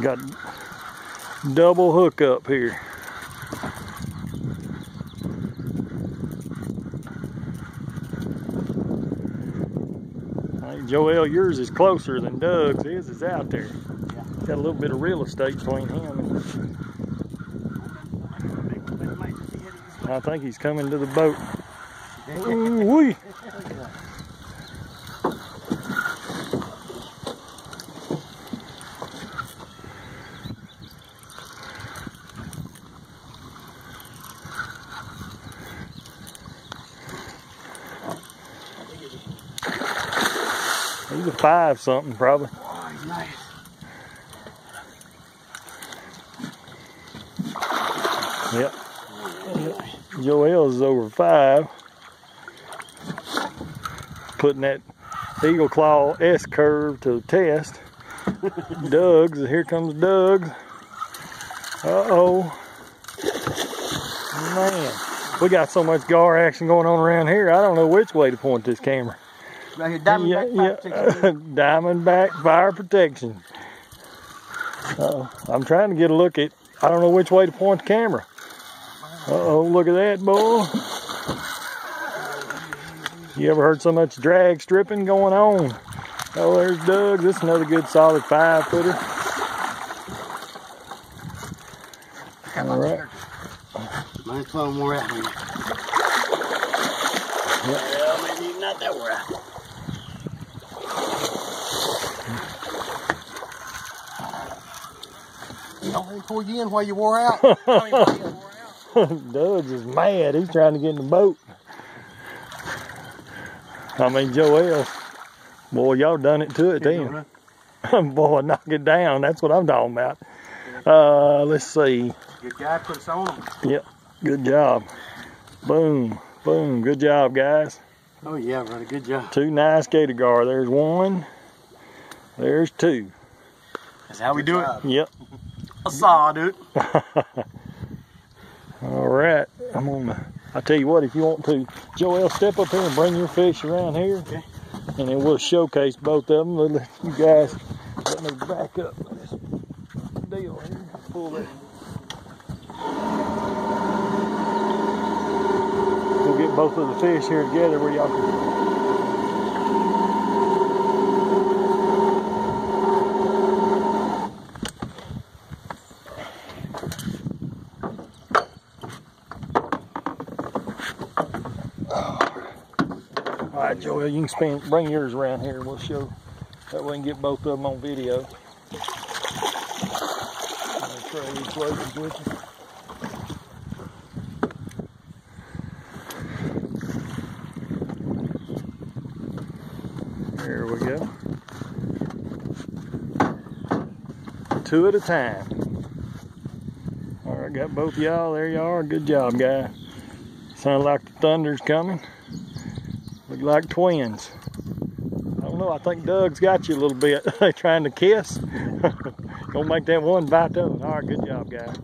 Got double hookup here. Joel, yours is closer than Doug's. His is out there. Got a little bit of real estate between him and I think he's coming to the boat. Ooh wee. A five something probably. Oh, nice. Yep. yep. Joel's is over five. Putting that Eagle Claw S curve to the test. Doug's, here comes Doug's. Uh oh. Man, we got so much gar action going on around here. I don't know which way to point this camera. Right here, Diamondback yeah, Fire yeah. Protection. Diamondback fire protection. Uh, I'm trying to get a look at. I don't know which way to point the camera. Uh oh, look at that, boy. You ever heard so much drag stripping going on? Oh, there's Doug. This is another good solid five footer. All right. Mine's flowing more out here. Well, maybe even not that we're Don't wait for you in while you wore out. Don't wait for you wore out. Doug's is mad. He's trying to get in the boat. I mean, Joel. Boy, y'all done it to it then. Boy, knock it down. That's what I'm talking about. Uh, let's see. Good guy put us on them. Yep, good job. Boom, boom. Good job, guys. Oh yeah, brother, good job. Two nice gator gar. There's one. There's two. That's how we do it. Yep. I saw, dude. All right. I'm on the. I tell you what, if you want to, Joel, step up here and bring your fish around here, Okay. and then we'll showcase both of them. Let you guys let me back up this deal here. Pull that. We'll get both of the fish here together where y'all can. All right, Joel, you can spin, bring yours around here we'll show, that we can get both of them on video. Floaties with you. There we go. Two at a time. All right, got both y'all. There y'all are. Good job, guys. Sound like the thunder's coming. Like twins. I don't know. I think Doug's got you a little bit. They trying to kiss. Gonna make that one bite up. All right, good job, guys.